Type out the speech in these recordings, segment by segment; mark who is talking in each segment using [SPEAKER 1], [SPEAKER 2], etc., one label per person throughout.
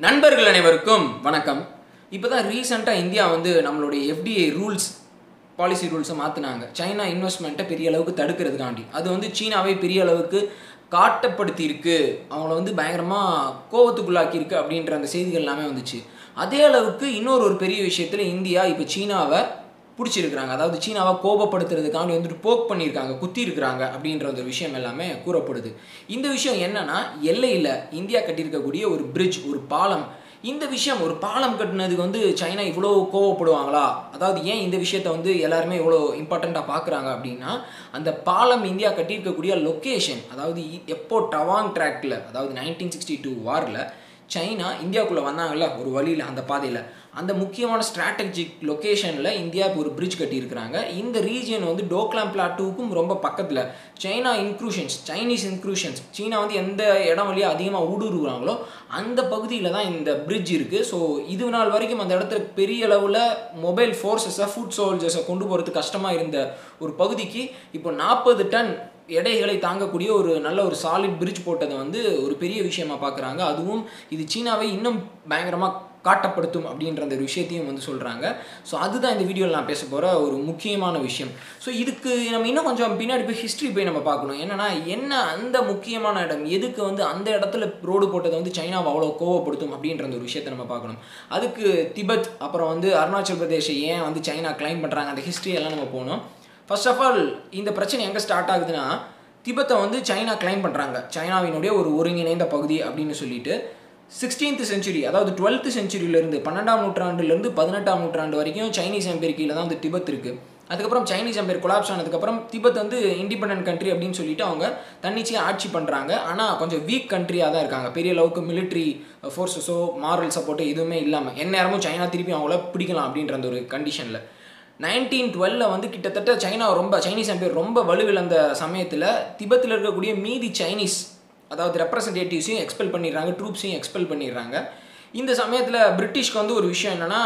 [SPEAKER 1] நண்பர்கள் அனைவருக்கும் வணக்கம். இப்போ தான் ரீசெண்டாக இந்தியா வந்து நம்மளுடைய எஃப்டிஐ ரூல்ஸ் பாலிசி ரூல்ஸை மாற்றினாங்க சைனா இன்வெஸ்ட்மெண்ட்டை பெரிய அளவுக்கு தடுக்கிறதுக்காண்டி. அது வந்து சீனாவை பெரிய அளவுக்கு காட்டப்படுத்தியிருக்கு. அவங்கள வந்து பயங்கரமாக கோபத்துக்குள்ளாக்கியிருக்கு அப்படின்ற அந்த செய்திகள் எல்லாமே வந்துச்சு. அதே அளவுக்கு இன்னொரு ஒரு பெரிய விஷயத்தில் இந்தியா இப்போ சீனாவை பிடிச்சிருக்கிறாங்க. அதாவது சீனாவை கோபப்படுத்துறதுக்காக வந்துட்டு போக் பண்ணியிருக்காங்க குத்தி இருக்கிறாங்க அப்படின்ற ஒரு விஷயம் எல்லாமே கூறப்படுது. இந்த விஷயம் என்னன்னா எல்லையில் இந்தியா கட்டியிருக்கக்கூடிய ஒரு பிரிட்ஜ் ஒரு பாலம். இந்த விஷயம் ஒரு பாலம் கட்டினதுக்கு வந்து சைனா இவ்வளோ கோவப்படுவாங்களா? அதாவது ஏன் இந்த விஷயத்த வந்து எல்லாருமே இவ்வளோ இம்பார்ட்டண்ட்டாக பார்க்குறாங்க அப்படின்னா அந்த பாலம் இந்தியா கட்டியிருக்கக்கூடிய லொக்கேஷன் அதாவது எப்போ டவாங் ட்ராக்டில் அதாவது நைன்டீன் சிக்ஸ்டி டூ வாரில் சைனா இந்தியாவுக்குள்ளே வந்தாங்கல்ல ஒரு வழியில் அந்த பாதையில். அந்த முக்கியமான ஸ்ட்ராட்டஜிக் லொக்கேஷனில் இந்தியா ஒரு பிரிட்ஜ் கட்டியிருக்கிறாங்க. இந்த ரீஜியன் வந்து டோக்லாம் பிளாட்டூக்கும் ரொம்ப பக்கத்தில். சைனா இன்க்ரூஷன்ஸ் சைனீஸ் இன்க்ரூஷன்ஸ் சீனா வந்து எந்த இடம் வழியாக அதிகமாக ஊடுருவுறாங்களோ அந்த பகுதியில் தான் இந்த பிரிட்ஜ் இருக்குது ஸோ இது நாள் வரைக்கும் அந்த இடத்துல பெரிய அளவில் மொபைல் ஃபோர்ஸஸை ஃபுட் சோல்ஜர்ஸை கொண்டு போகிறது கஷ்டமாக இருந்த ஒரு பகுதிக்கு இப்போ நாற்பது டன் எடைகளை தாங்கக்கூடிய ஒரு நல்ல ஒரு சாலிட் பிரிட்ஜ் போட்டதை வந்து ஒரு பெரிய விஷயமா பார்க்குறாங்க அதுவும் இது சீனாவை இன்னும் பயங்கரமாக காட்டப்படுத்தும் அப்படின்ற அந்த ஒரு விஷயத்தையும் வந்து சொல்கிறாங்க ஸோ அதுதான் இந்த வீடியோவில் நான் பேச போகிற ஒரு முக்கியமான விஷயம். ஸோ இதுக்கு நம்ம இன்னும் கொஞ்சம் பின்னாடி போய் ஹிஸ்ட்ரி போய் நம்ம பார்க்கணும். என்னன்னா என்ன அந்த முக்கியமான இடம் எதுக்கு வந்து அந்த இடத்துல ரோடு போட்டதை வந்து சைனாவை அவ்வளோ கோவப்படுத்தும் அப்படின்ற அந்த ஒரு விஷயத்தை நம்ம பார்க்கணும். அதுக்கு திபெத் அப்புறம் வந்து அருணாச்சல் பிரதேஷை ஏன் வந்து சைனா கிளைம் பண்ணுறாங்க அந்த ஹிஸ்ட்ரி எல்லாம் நம்ம போகணும். ஃபர்ஸ்ட் ஆஃப் ஆல் இந்த பிரச்சனை எங்கே ஸ்டார்ட் ஆகுதுன்னா திபெத்தை வந்து சைனா கிளைம் பண்ணுறாங்க சைனாவினுடைய ஒரு ஒருங்கிணைந்த பகுதி அப்படின்னு சொல்லிட்டு. சிக்ஸ்டீன்த் செஞ்சுரி அதாவது டுவெல்த் செஞ்சுரியிலேருந்து பன்னெண்டாம் நூற்றாண்டுலேருந்து பதினெட்டாம் நூற்றாண்டு வரைக்கும் சைனீஸ் எம்பையர் கீழே தான் வந்து திபத் இருக்குது அதுக்கப்புறம் சைனீஸ் எம்பையர் கொலாப்ஸ் ஆனதுக்கப்புறம் திபத் வந்து இண்டிபெண்டன்ட் கண்ட்ரி அப்படின்னு சொல்லிட்டு அவங்க தன்னிச்சையாக ஆட்சி பண்ணுறாங்க ஆனால் கொஞ்சம் வீக் கண்ட்ரியாக தான் இருக்காங்க. பெரிய அளவுக்கு மிலிட்ரி ஃபோர்ஸஸோ மாரல் சப்போர்ட்டோ எதுவுமே இல்லாமல் எந்நேரமும் சைனா திருப்பி அவங்கள பிடிக்கலாம் அப்படின்ற அந்த ஒரு கண்டிஷனில் நைன்டீன் டுவெல்ல வந்து கிட்டத்தட்ட சைனா ரொம்ப சைனீஸ் எம்பையர் ரொம்ப வலுவிழந்த சமயத்தில் திபத்தில் இருக்கக்கூடிய மீதி சைனீஸ் அதாவது ரெப்ரசன்டேட்டிவ்ஸையும் எக்ஸ்பெல் பண்ணிடுறாங்க ட்ரூப்ஸையும் எக்ஸ்பெல் பண்ணிடுறாங்க. இந்த சமயத்தில் பிரிட்டிஷ்க்கு வந்து ஒரு விஷயம் என்னென்னா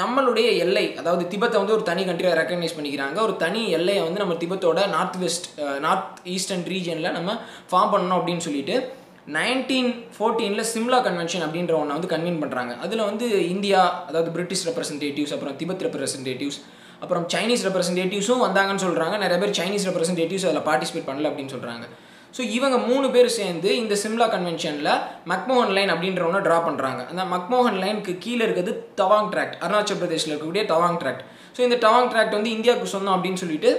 [SPEAKER 1] நம்மளுடைய எல்லை அதாவது திபெத்தை வந்து ஒரு தனி கண்ட்ரியாக ரெக்கக்னைஸ் பண்ணிக்கிறாங்க. ஒரு தனி எல்லையை வந்து நம்ம திபெத்தோட நார்த் வெஸ்ட் நார்த் ஈஸ்டர்ன் ரீஜனில் நம்ம ஃபார்ம் பண்ணணும் அப்படின்னு சொல்லிட்டு நைன்டீன் ஃபோர்டீனில் சிம்லா கன்வென்ஷன் அப்படின்ற ஒன்றை வந்து கன்வீன் பண்ணுறாங்க அதில் வந்து இந்தியா அதாவது பிரிட்டிஷ் ரெப்ரசன்டேட்டிவ்ஸ் அப்புறம் திபெத் ரெப்ரசன்டேட்டிவ்ஸ் அப்புறம் சைனீஸ் ரெப்ரசன்டேட்டிவ்ஸும் வந்தாங்கன்னு சொல்கிறாங்க நிறைய பேர் சைனீஸ் ரெப்ரசன்டேட்டிவ்ஸ் அதில் பார்ட்டிசிபேட் பண்ணல அப்படின்னு சொல்கிறாங்க ஸோ இவங்க மூணு பேர் சேர்ந்து இந்த சிம்லா கன்வென்ஷனில் மக்மோகன் லைன் அப்படின்ற ஒன்று ட்ரா பண்ணுறாங்க அந்த மக்மோகன் லைனுக்கு கீழே இருக்கிறது தவாங் ட்ராக்ட் அருணாச்சல் பிரதேஷில் இருக்கக்கூடிய தவாங் ட்ராக்ட் ஸோ இந்த டவாங் ட்ராக்ட் வந்து இந்தியாவுக்கு சொந்தம் அப்படின்னு சொல்லிட்டு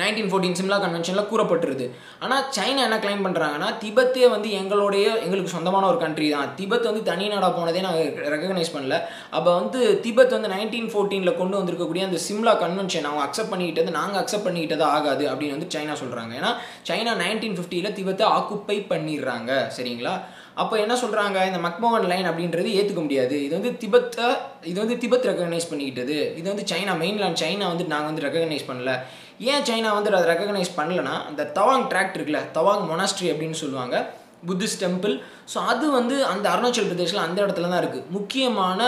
[SPEAKER 1] நைன்டீன் ஃபோர்டீன் சிம்லா கன்வென்ஷனில் கூறப்பட்டிருது. ஆனால் சைனா என்ன கிளைம் பண்ணுறாங்கன்னா திபத்தே வந்து எங்களுடைய எங்களுக்கு சொந்தமான ஒரு கண்ட்ரி தான். திபெத் வந்து தனி நாடாக போனதே நாங்கள் ரெகக்னைஸ் பண்ணல. அப்போ வந்து திபத் வந்து நைன்டீன் ஃபோர்டீனில் கொண்டு வந்திருக்கக்கூடிய அந்த சிம்லா கன்வென்ஷன் அவங்க அக்செப்ட் பண்ணிக்கிட்டது நாங்கள் அக்செப்ட் பண்ணிக்கிட்டது ஆகாது அப்படின்னு வந்து சைனா சொல்கிறாங்க ஏன்னா சைனா நைன்டீன் ஃபிஃப்டியில் திபத்தை ஆக்குப்பை பண்ணிடுறாங்க. சரிங்களா? அப்போ என்ன சொல்கிறாங்க இந்த மக்மோகன் லைன் அப்படின்றது ஏற்றுக்க முடியாது. இது வந்து திபெத்தை இது வந்து திபெத் ரெக்கக்னைஸ் பண்ணிக்கிட்டது. இது வந்து சைனா மெயின்லேண்ட் சைனா வந்து நாங்கள் வந்து ரெக்கக்னைஸ் பண்ணல. ஏன் சைனா வந்து அதை ரெக்கக்னைஸ் பண்ணலைன்னா அந்த தவாங் ட்ராக்ட் இருக்குல்ல தவாங் மொனாஸ்ட்ரி அப்படின்னு சொல்லுவாங்க புத்திஸ்ட் டெம்பிள் ஸோ அது வந்து அந்த அருணாச்சல் பிரதேஷில் அந்த இடத்துல தான் இருக்குது முக்கியமான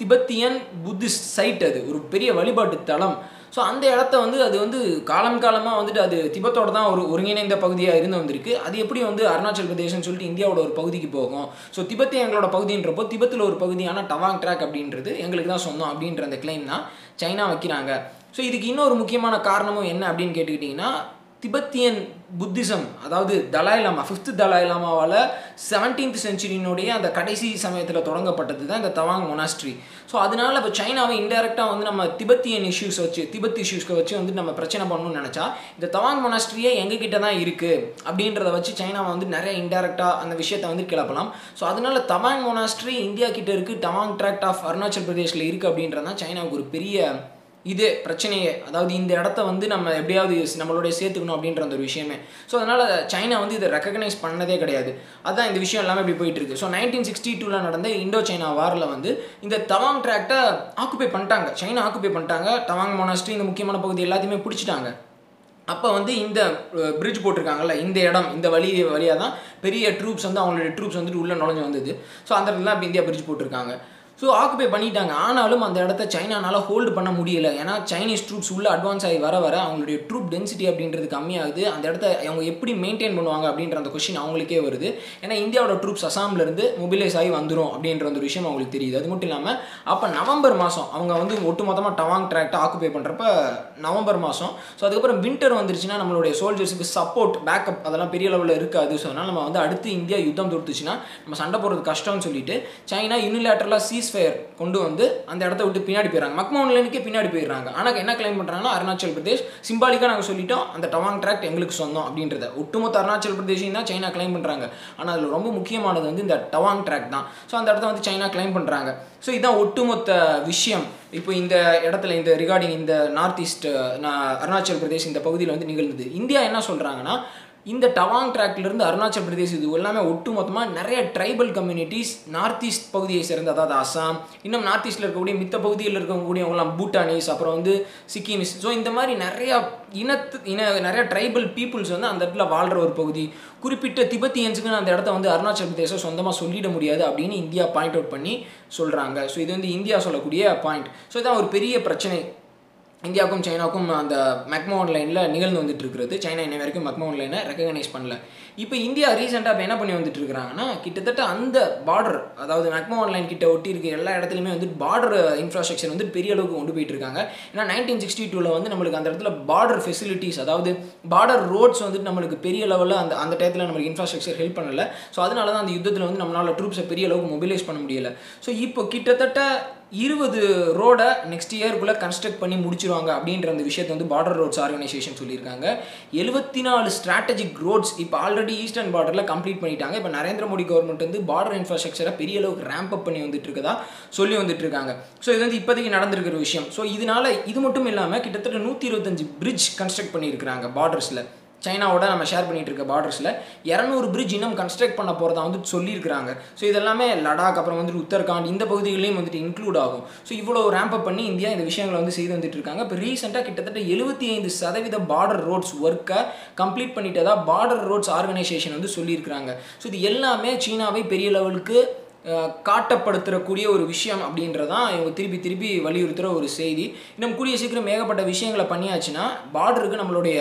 [SPEAKER 1] திபெத்தியன் புத்திஸ்ட் சைட் அது. ஒரு பெரிய வழிபாட்டு தளம் ஸோ அந்த இடத்த வந்து அது வந்து காலம் காலமாக வந்துட்டு அது திபத்தோட தான் ஒரு ஒருங்கிணைந்த பகுதியாக இருந்து வந்திருக்கு. அது எப்படி வந்து அருணாச்சல் பிரதேசம்னு சொல்லிட்டு இந்தியாவோட ஒரு பகுதிக்கு போகும். ஸோ திபத்து எங்களோட பகுதின்றப்போ திபத்தில் ஒரு பகுதியான டவாங் ட்ராக் அப்படின்றது எங்களுக்கு தான் சொந்தம் அப்படின்ற அந்த கிளைம் தான். சைனா வைக்கிறாங்க. ஸோ இதுக்கு இன்னொரு முக்கியமான காரணமும் என்ன அப்படின்னு கேட்டுக்கிட்டிங்கன்னா திபெத்தியன் புத்திசம் அதாவது தலாய் லாமா ஃபிஃப்த் தலாய் லாமாவால் செவன்டீன்த் செஞ்சுரியினுடைய அந்த கடைசி சமயத்தில் தொடங்கப்பட்டது தான் இந்த தவாங் மொனாஸ்ட்ரி ஸோ அதனால் இப்போ சைனாவை இன்டெரக்டாக வந்து நம்ம திபெத்தியன் இஷ்யூஸ் வச்சு திபெத் இஷ்யூஸ்க்கு வச்சு வந்து நம்ம பிரச்சனை பண்ணணும்னு நினச்சா இந்த தவாங் மொனாஸ்ட்ரியே எங்ககிட்ட தான் இருக்குது அப்படின்றத வச்சு சைனாவை வந்து நிறைய இன்டெரக்டாக அந்த விஷயத்தை வந்து கிளப்பலாம். ஸோ அதனால தவாங் மொனாஸ்ட்ரி இந்தியா கிட்ட இருக்குது டவாங் ட்ராக்ட் ஆஃப் அருணாச்சல் பிரதேஷில் இருக்குது அப்படின்றது தான் சைனாவுக்கு ஒரு பெரிய இதே பிரச்சனையே. அதாவது இந்த இடத்த வந்து நம்ம எப்படியாவது நம்மளுடைய சேர்த்துக்கணும் அப்படின்ற அந்த ஒரு விஷயமே. ஸோ அதனால் சைனா வந்து இதை ரெக்கக்னைஸ் பண்ணதே கிடையாது. அதுதான் இந்த விஷயம் எல்லாமே இப்படி போயிட்டு இருக்கு. ஸோ நைன்டீன் சிக்ஸ்டி டூவில் நடந்த இண்டோ சைனா வாரில் வந்து இந்த தவாங் ட்ராக்டை ஆக்குபை பண்ணிட்டாங்க. சைனா ஆக்குபை பண்ணிட்டாங்க. தவாங் மோனாஸ்ட்ரி இந்த முக்கியமான பகுதி எல்லாத்தையுமே பிடிச்சிட்டாங்க. அப்போ வந்து இந்த பிரிட்ஜ் போட்டிருக்காங்கல்ல இந்த இடம் இந்த வழி வழியாக தான் பெரிய ட்ரூப்ஸ் வந்து அவங்களுடைய ட்ரூப்ஸ் வந்துட்டு உள்ளே நுழைஞ்சு வந்தது. ஸோ அந்த இடத்துல தான் இப்போ இந்தியா பிரிட்ஜ் போட்டிருக்காங்க. ஸோ ஆக்குபை பண்ணிட்டாங்க. ஆனாலும் அந்த இடத்த சைனானால ஹோல்டு பண்ண முடியல. ஏன்னா சைனீஸ் ட்ரூப்ஸ் உள்ளே அட்வான்ஸ் ஆகி வர வர அவங்களுடைய ட்ரூப் டென்சிட்டி அப்படின்றது கம்மியாகுது. அந்த இடத்த அவங்க எப்படி மெயின்டைன் பண்ணுவாங்க அப்படின்ற அந்த கொஷின் அவங்களுக்கே வருது. ஏன்னா இந்தியாவோட ட்ரூப்ஸ் அசாம்லேருந்து மொபிலைஸ் ஆகி வந்துடும் அப்படின்ற அந்த விஷயம் அவங்களுக்கு தெரியுது. அது மட்டும் இல்லாமல் அப்போ நவம்பர் மாதம் அவங்க வந்து ஒட்டுமொத்தமாக டவாங் ட்ராக்டை ஆக்குபை பண்ணுறப்ப நவம்பர் மாதம் ஸோ அதுக்கப்புறம் வின்டர் வந்துருச்சுன்னா நம்மளுடைய சோல்ஜர்ஸுக்கு சப்போர்ட் பேக்கப் அதெல்லாம் பெரிய லெவலில் இருக்காது. ஸோ அதனால் நம்ம வந்து அடுத்து இந்தியா யுத்தம் தொடுத்துச்சுன்னா நம்ம சண்டை போடுறது கஷ்டம்னு சொல்லிட்டு சைனா யூனிலேட்டரலாக சீஸ் ஃபயர் கொண்டு வந்து அந்த இடத்த விட்டு பின்னாடி போயிடறாங்க. மக்மௌன்லேனுக்கே பின்னாடி போயிடுறாங்க. ஆனால் என்ன கிளைம் பண்ணுறாங்கன்னா அருணாச்சல் பிரதேஷ் சிம்பாலிக்காக நாங்கள் சொல்லிட்டோம் அந்த டவாங் ட்ராக்ட் எங்களுக்கு சொந்தம் அப்படின்றத. ஒட்டுமொத்த அருணாச்சல் பிரதேஷையும் தான் சைனா கிளைம் பண்ணுறாங்க ஆனால் அதில் ரொம்ப முக்கியமானது வந்து இந்த டவாங் ட்ராக் தான். ஸோ அந்த இடத்த வந்து சைனா கிளைம் பண்ணுறாங்க ஸோ இதுதான் ஒட்டுமொத்த விஷயம். இப்போ இந்த இடத்துல இந்த ரிகார்டிங் இந்த நார்த் ஈஸ்ட் அருணாச்சல் பிரதேஷ் இந்த பகுதியில் வந்து நிகழ்ந்தது. இந்தியா என்ன சொல்கிறாங்கன்னா இந்த டவாங் ட்ராக்லேருந்து அருணாச்சல் பிரதேஷ் இது எல்லாமே ஒட்டுமொத்தமாக நிறைய ட்ரைபல் கம்யூனிட்டிஸ் நார்த் ஈஸ்ட் பகுதியை சேர்ந்த அதாவது அசாம் இன்னும் நார்த் ஈஸ்ட்டில் இருக்கக்கூடிய மித்த பகுதியில் இருக்கக்கூடியவங்களாம் பூட்டானிஸ் அப்புறம் வந்து சிக்கிமிஸ். ஸோ இந்த மாதிரி நிறையா இனத்து இன நிறைய ட்ரைபல் பீப்புள்ஸ் வந்து அந்த இடத்துல வாழ்கிற ஒரு பகுதி. குறிப்பிட்ட திபெத்தியன்ஸுக்கு அந்த இடத்த வந்து அருணாச்சல் பிரதேசம் சொந்தமாக சொல்லிட முடியாது அப்படின்னு இந்தியா பாயிண்ட் அவுட் பண்ணி சொல்கிறாங்க ஸோ இது வந்து இந்தியா சொல்லக்கூடிய பாயிண்ட் ஸோ இதான் ஒரு பெரிய பிரச்சனை. இந்தியாவுக்கும் சைனாவுக்கும் அந்த மெக்மோன் ஆன்லைனில் நிகழ்ந்து வந்துட்டு இருக்கிறது. சைனா இன்ன வரைக்கும் மெக்மோன் ஆன்லைனை ரெக்கக்னைஸ் பண்ணல. இப்போ இந்தியா ரீசெண்டாக இப்போ என்ன பண்ணி வந்துட்டு இருக்கிறாங்கன்னா கிட்டத்தட்ட அந்த பார்டர் அதாவது மெக்மோன் ஆன்லைன் கிட்ட ஒட்டி இருக்க எல்லா இடத்துலையுமே வந்து பார்டர் இன்ஃப்ராஸ்ட்ரக்சர் வந்து பெரிய அளவுக்கு கொண்டு போயிட்டு இருக்காங்க ஏன்னா நைன்டீன் சிக்ஸ்டி டூவில் வந்து நம்மளுக்கு அந்த இடத்துல பார்டர் ஃபெசிலிட்டிஸ் அதாவது பார்டர் ரோட்ஸ் வந்துட்டு நம்மளுக்கு பெரிய லெவலில் அந்த அந்த டயத்தில் நம்மளுக்கு இன்ஃப்ராஸ்ட்ரக்சர் ஹெல்ப் பண்ணல. ஸோ அதனால தான் அந்த யுத்தத்தில் வந்து நம்மளால் ட்ரூப்ஸை பெரிய அளவுக்கு மொபிலைஸ் பண்ண முடியலை. ஸோ இப்போ கிட்டத்தட்ட இருபது ரோடை நெக்ஸ்ட் இயர்க்குள்ளே கன்ஸ்ட்ரக்ட் பண்ணி முடிச்சிருவாங்க அப்படின்ற அந்த விஷயத்தை வந்து பார்டர் ரோட்ஸ் ஆர்கனைசேஷன் சொல்லியிருக்காங்க. எழுபத்தி நாலு ஸ்ட்ராட்டஜிக் ரோட்ஸ் இப்போ ஆல்ரெடி ஈஸ்டர்ன் பார்டரில் கம்ப்ளீட் பண்ணிட்டாங்க. இப்போ நரேந்திர மோடி கவர்மெண்ட் வந்து பார்டர் இன்ஃப்ராஸ்ட்ரக்சரை பெரிய அளவுக்கு ரேம்ப் அப் பண்ணி வந்துட்டு இருக்கதா சொல்லி வந்துட்டு இருக்காங்க ஸோ இது வந்து இப்போதைக்கு நடந்திருக்கிற விஷயம். ஸோ இதனால இது மட்டும் இல்லாமல் கிட்டத்தட்ட நூற்றி இருபத்தஞ்சு பிரிட்ஜ் கன்ஸ்ட்ரக்ட் பண்ணியிருக்கிறாங்க பார்டர்ஸில் சைனாவோட நம்ம ஷேர் பண்ணிட்டு இருக்க பார்டர்ஸில் இரநூறு பிரிட்ஜ் இன்னும் கன்ஸ்ட்ரக்ட் பண்ண போகிறதா வந்து சொல்லியிருக்கிறாங்க. ஸோ இதெல்லாமே லடாக் அப்புறம் வந்துட்டு உத்தரகாண்ட் இந்த பகுதிகளையும் வந்துட்டு இன்க்ளூட் ஆகும். ஸோ இவ்வளோ ரேம்ப் அப் பண்ணி இந்தியா இந்த விஷயங்களை வந்து செய்து வந்துட்டு இருக்காங்க. இப்போ ரீசெண்டாக கிட்டத்தட்ட எழுபத்தி ஐந்து சதவீத பார்டர் ரோட்ஸ் ஒர்க்கை கம்ப்ளீட் பண்ணிட்டதா பார்டர் ரோட்ஸ் ஆர்கனைசேஷன் வந்து சொல்லியிருக்கிறாங்க. ஸோ இது எல்லாமே சீனாவை பெரிய லெவலுக்கு காட்டப்படுத்துறக்கூடிய ஒரு விஷயம் அப்படின்றதான் இவங்க திருப்பி திருப்பி வலியுறுத்துகிற ஒரு செய்தி. இன்னும் கூடிய சீக்கிரம் ஏகப்பட்ட விஷயங்களை பண்ணியாச்சுன்னா பார்டருக்கு நம்மளுடைய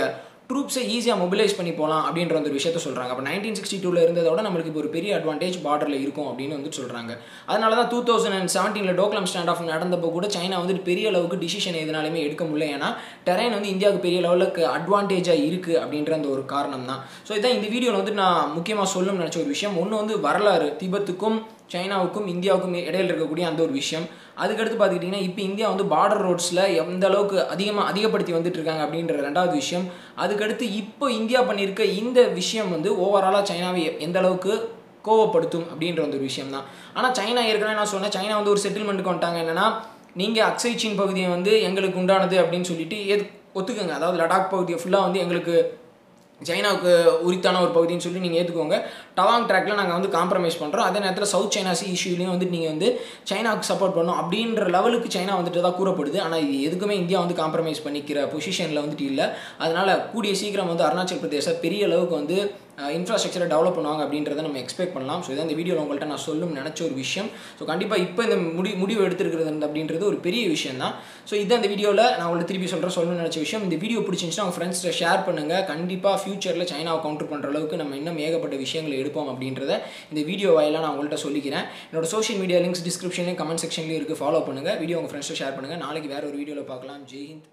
[SPEAKER 1] ட்ரூப்ஸை ஈஸியாக மொபிலைஸ் பண்ணி போகலாம் அப்படின்ற ஒரு விஷயத்த சொல்கிறாங்க அப்போ நைன்டீன் சிக்ஸ்டி டூவில் இருந்ததோட நம்மளுக்கு இப்போ ஒரு பெரிய அட்வான்டேஜ் பார்டரில் இருக்கும் அப்படின்னு வந்து சொல்கிறாங்க அதனால தான் டூ தௌசண்ட் அண்ட் செவன்டீனில் டோக்லம் ஸ்டாண்ட் ஆஃப் நடந்தப்போ கூட சைனா வந்துட்டு பெரிய அளவுக்கு டிசிஷன் எதுனாலுமே எடுக்க முடியல. ஏன்னா டெரைன் வந்து இந்தியாவுக்கு பெரிய லெவலுக்கு அட்வான்டேஜாக இருக்குது அப்படின்ற அந்த ஒரு காரணம் தான் ஸோ இதான் இந்த வீடியோவில் வந்து நான் முக்கியமாக சொல்லணும்னு நினச்ச ஒரு விஷயம். ஒன்று வந்து வரலாறு. திபத்துக்கும் சைனாவுக்கும் இந்தியாவுக்கும் இடையில் இருக்கக்கூடிய அந்த ஒரு விஷயம். அதுக்கடுத்து பார்த்துக்கிட்டிங்கன்னா இப்போ இந்தியா வந்து பார்டர் ரோட்ஸில் எந்த அளவுக்கு அதிகமாக அதிகப்படுத்தி வந்துட்டு இருக்காங்க அப்படின்ற ரெண்டாவது விஷயம். அதுக்கடுத்து இப்போ இந்தியா பண்ணியிருக்க இந்த விஷயம் வந்து ஓவராலாக சைனாவை எந்த அளவுக்கு கோவப்படுத்தும் அப்படின்ற ஒரு விஷயம் தான். ஆனால் சைனா ஏற்கனவே நான் சொன்னேன் சைனா வந்து ஒரு செட்டில்மெண்ட்டுக்கு வந்துட்டாங்க. என்னென்னா நீங்கள் அக்ஸை சீன் பகுதியை வந்து எங்களுக்கு உண்டானது அப்படின்னு சொல்லிட்டு ஏது ஒத்துக்குங்க. அதாவது லடாக் பகுதியை ஃபுல்லாக வந்து எங்களுக்கு சைனாவுக்கு உரித்தான ஒரு பகுதின்னு சொல்லி நீங்கள் ஏற்றுக்கோங்க டவாங் ட்ராக்ல நாங்கள் வந்து காம்ப்ரமைஸ் பண்ணுறோம் அதே நேரத்தில் சவுத் சைனா சி இஷ்யூலையும் வந்து நீங்கள் வந்து சைனாவுக்கு சப்போர்ட் பண்ணணும் அப்படின்ற லெவலுக்கு சைனா வந்துட்டு தான் கூறப்படுது. ஆனால் இது எதுக்குமே இந்தியா வந்து காம்ப்ரமைஸ் பண்ணிக்கிற பொசிஷனில் வந்துட்டு இல்லை. அதனால் கூடிய சீக்கிரம் வந்து அருணாச்சல் பிரதேச பெரிய அளவுக்கு வந்து இன்ஃப்ராஸ்ட்ரக்சரை டெவலப் பண்ணுவாங்க அப்படின்றத நம்ம எக்ஸ்பெக்ட் பண்ணலாம். ஸோ இதை இந்த வீடியோவில் உங்கள்கிட்ட நான் சொல்லும் நினச்ச ஒரு விஷயம். ஸோ கண்டிப்பாக இப்போ இந்த முடி முடிவு எடுத்துருக்கிறது அப்படின்றது ஒரு பெரிய விஷயம் தான் ஸோ இதை இந்த வீடியோவில் நான் உங்கள்ட்ட திருப்பி சொல்கிறேன் சொல்லணும்னு நினச்ச விஷயம். இந்த வீடியோ பிடிச்சிருந்துச்சுன்னா உங்கள் ஃப்ரெண்ட்ஸ்கிட்ட ஷேர் பண்ணுங்கள் கண்டிப்பாக ஃபியூச்சரில் சைனாவை கவுண்டர் பண்ணுற அளவுக்கு நம்ம இன்னும் ஏகப்பட்ட விஷயங்கள் எடுப்போம் அப்படின்றத இந்த வீடியோ வாயிலாக நான் உங்கள்கிட்ட சொல்லிக்கிறேன். என்னோட சோஷியல் மீடியா லிங்க்ஸ் டிஸ்கிரிப்ஷன்லேயும் கமெண்ட் செக்ஷன்லேயும் இருக்குது ஃபாலோ பண்ணுங்கள் வீடியோ உங்கள் ஃப்ரெண்ட்ஸ்ட்டு ஷேர் பண்ணுங்கள் நாளைக்கு வேறு ஒரு வீடியோவில் பார்க்கலாம். ஜெய்ஹிந்த்